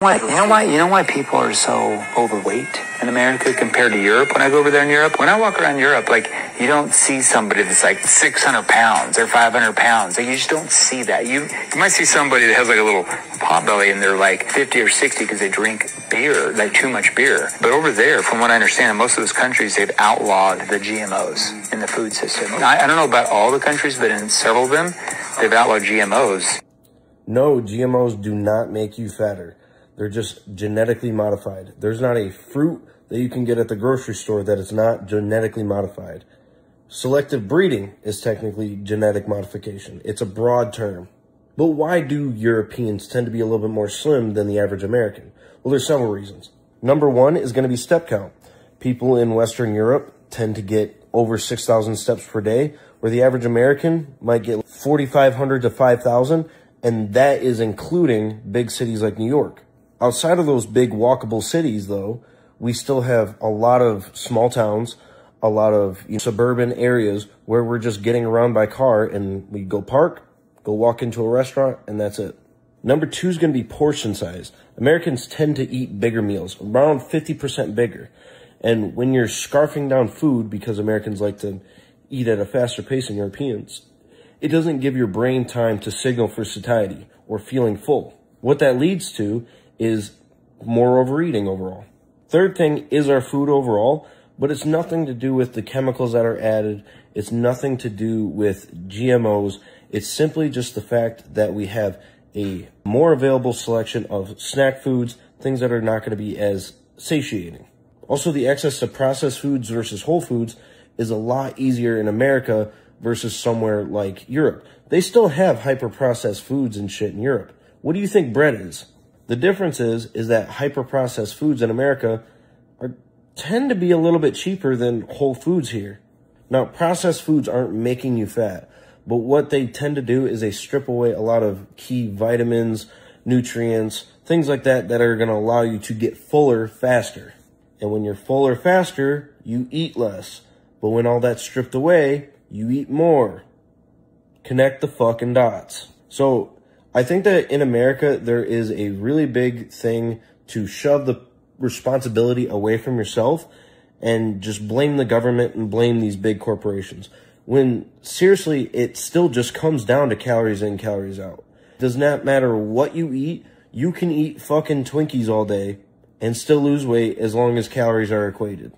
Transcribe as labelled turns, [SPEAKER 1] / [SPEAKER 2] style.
[SPEAKER 1] Why, you know why? You know why people are so overweight in America compared to Europe? When I go over there in Europe, when I walk around Europe, like you don't see somebody that's like 600 pounds or 500 pounds. Like you just don't see that. You you might see somebody that has like a little pot belly and they're like 50 or 60 because they drink beer, like too much beer. But over there, from what I understand, in most of those countries, they've outlawed the GMOs in the food system. I, I don't know about all the countries, but in several of them, they've outlawed GMOs.
[SPEAKER 2] No, GMOs do not make you fatter. They're just genetically modified. There's not a fruit that you can get at the grocery store that is not genetically modified. Selective breeding is technically genetic modification. It's a broad term. But why do Europeans tend to be a little bit more slim than the average American? Well, there's several reasons. Number one is going to be step count. People in Western Europe tend to get over 6,000 steps per day, where the average American might get 4,500 to 5,000, and that is including big cities like New York. Outside of those big walkable cities, though, we still have a lot of small towns, a lot of you know, suburban areas where we're just getting around by car and we go park, go walk into a restaurant, and that's it. Number two is going to be portion size. Americans tend to eat bigger meals, around 50% bigger. And when you're scarfing down food, because Americans like to eat at a faster pace than Europeans, it doesn't give your brain time to signal for satiety or feeling full. What that leads to is more overeating overall. Third thing is our food overall, but it's nothing to do with the chemicals that are added. It's nothing to do with GMOs. It's simply just the fact that we have a more available selection of snack foods, things that are not going to be as satiating. Also, the access to processed foods versus whole foods is a lot easier in America versus somewhere like Europe. They still have hyper processed foods and shit in Europe. What do you think bread is? The difference is, is that hyper processed foods in America are tend to be a little bit cheaper than whole foods here. Now, processed foods aren't making you fat, but what they tend to do is they strip away a lot of key vitamins, nutrients, things like that that are going to allow you to get fuller faster. And when you're fuller faster, you eat less. But when all that's stripped away, you eat more. Connect the fucking dots. So I think that in America, there is a really big thing to shove the responsibility away from yourself and just blame the government and blame these big corporations. When seriously, it still just comes down to calories in, calories out. Does not matter what you eat. You can eat fucking Twinkies all day and still lose weight as long as calories are equated.